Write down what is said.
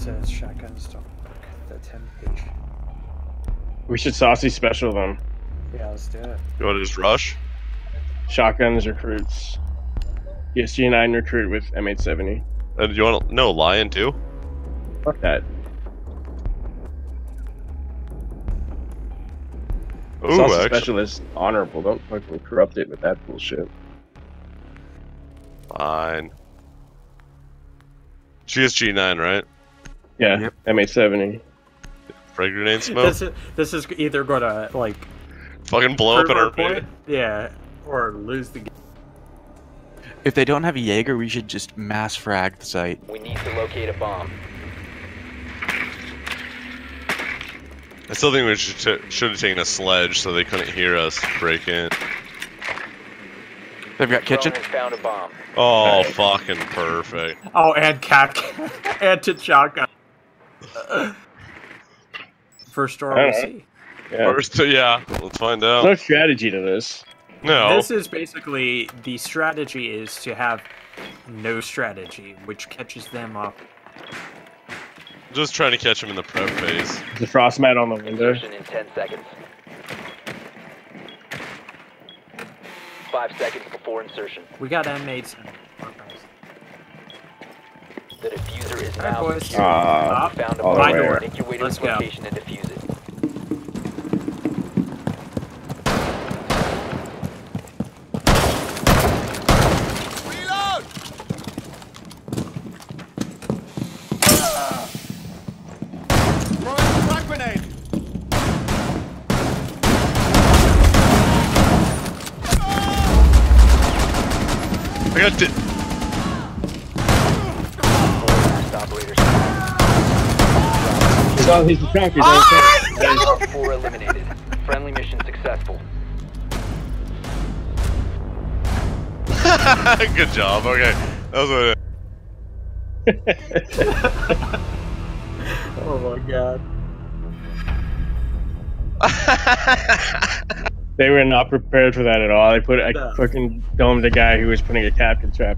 says shotguns don't work. The 10 page. We should saucy special them. Yeah, let's do it. You want to just rush? Shotguns recruits. PSG 9 recruit with M870. Uh, do you want to no lion too? Fuck that. Ooh, saucy actually, special is honorable. Don't fucking corrupt it with that bullshit. fine. She is G9, right? Yeah, Yep. M870. Frag grenade smoke. This is, this is either gonna, like, Fucking blow up prove in our our point, point. yeah, or lose the game. If they don't have a Jaeger, we should just mass frag the site. We need to locate a bomb. I still think we should should have taken a sledge so they couldn't hear us break in. They've got kitchen. Found a bomb. Oh, fucking perfect. Oh, and cat, and to shotgun. First door we see. Yeah. First, yeah, let's find out. No strategy to this. No, This is basically the strategy is to have no strategy, which catches them up. just trying to catch them in the prep phase. The frost mat on the window. Insertion in 10 seconds. Five seconds before insertion. We got M8s. The diffuser is Alright, now boys. secured. Ah, Found a all bomb. the way. Make your way to Let's its go. location and defuse it. I got di- Last operator He's on, he's the chunk, he's on the chunk. Op 4 eliminated. Friendly mission successful. Good job. Okay, that was what. Oh my god. They were not prepared for that at all. They put a No. fucking domed a guy who was putting a Kapkan trap